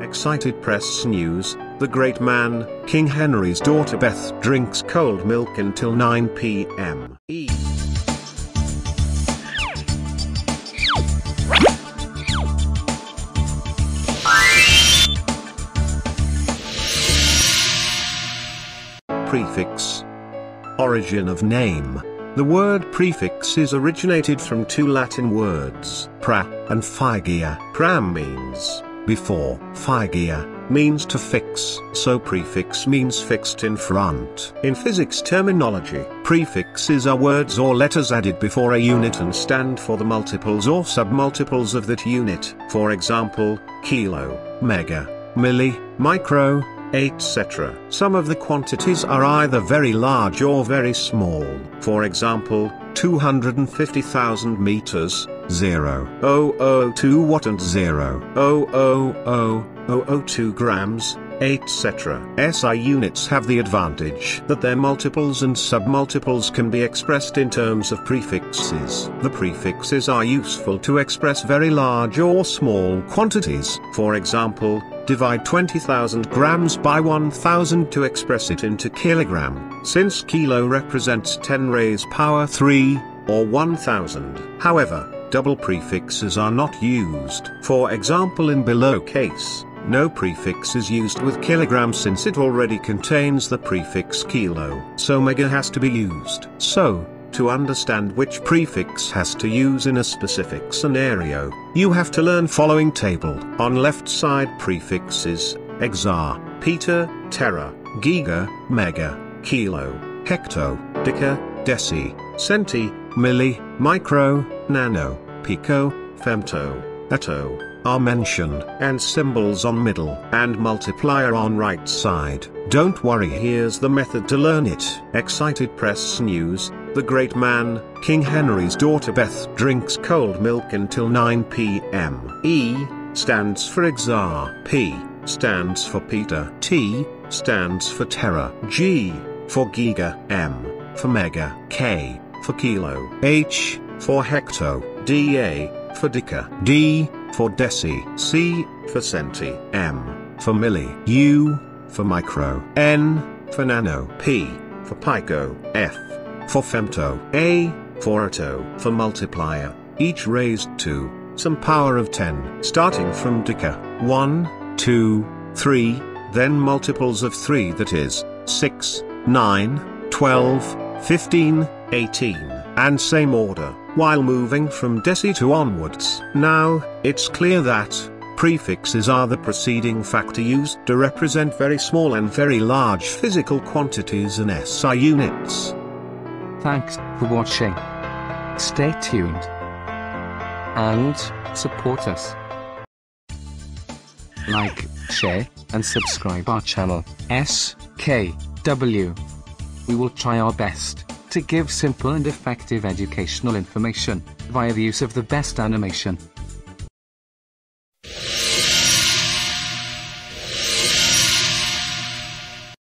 Excited Press News The great man, King Henry's daughter Beth, drinks cold milk until 9 p.m. E. Prefix Origin of name The word prefix is originated from two Latin words, pra and figia. Pra means before, figia means to fix, so prefix means fixed in front. In physics terminology, prefixes are words or letters added before a unit and stand for the multiples or submultiples of that unit. For example, kilo, mega, milli, micro, etc. Some of the quantities are either very large or very small. For example, 250,000 meters, 0, 002 watt and 0, 000, grams, etc. SI units have the advantage that their multiples and submultiples can be expressed in terms of prefixes. The prefixes are useful to express very large or small quantities. For example, divide 20,000 grams by 1000 to express it into kilogram, since kilo represents 10 raised power 3, or 1000. However, double prefixes are not used. For example in below case, no prefix is used with kilogram since it already contains the prefix kilo. So mega has to be used. So, to understand which prefix has to use in a specific scenario, you have to learn following table. On left side prefixes, exa, peta, tera, giga, mega, kilo, hecto, deca, deci, centi, milli, micro, nano, pico, femto, atto, are mentioned, and symbols on middle and multiplier on right side. Don't worry here's the method to learn it. Excited Press News, the great man, King Henry's daughter Beth drinks cold milk until 9 p.m. E, stands for Exa. P, stands for Peta. T, stands for Tera. G, for Giga. M, for Mega. K, for Kilo. H, for Hecto. Da, for Deca. D, for Deci. C, for Centi. M, for Milli. U, for Micro. N, for Nano. P, for Pico. F, for Femto. A, for Atto. For Multiplier, each raised to some power of 10. Starting from Deca. 1, 2, 3, then multiples of 3 that is, 6, 9, 12, 15, 18, and same order, while moving from deci to onwards. Now, it's clear that, prefixes are the preceding factor used to represent very small and very large physical quantities in SI units. Thanks for watching. Stay tuned and support us. Like, share, and subscribe our channel SKW. We will try our best to give simple and effective educational information via the use of the best animation.